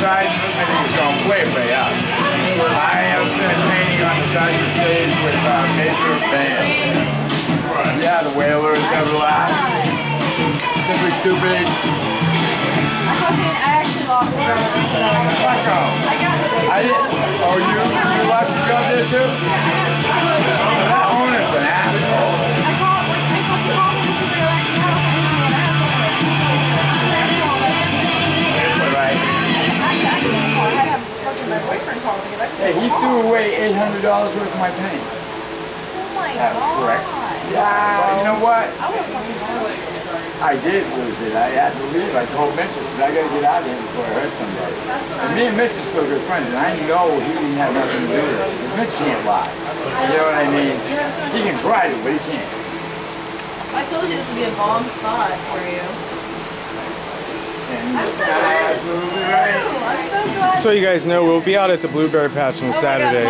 side, I think it's gone way, way up. I have been painting on the side of the stage with uh, major bands. Yeah, the Wailers, Everlast, Simply Stupid. I actually lost the Fuck off. I didn't. Oh, you you lost your job there too? My boyfriend call me. Like, Hey, he threw away eight hundred dollars worth of my paint. Oh my That was god. correct. Yeah. But you know what? I would have fucking lost it. I did lose it. I had to leave. I told Mitch, I said, I gotta get out of here before I hurt somebody. And me and Mitch are still good friends, and I know he didn't have nothing to do with it. Because Mitch can't lie. You know what I mean? He can try to, but he can't. I told you this would be a bomb spot for you. And I'm so so. So you guys know, we'll be out at the Blueberry Patch on Oh Saturday.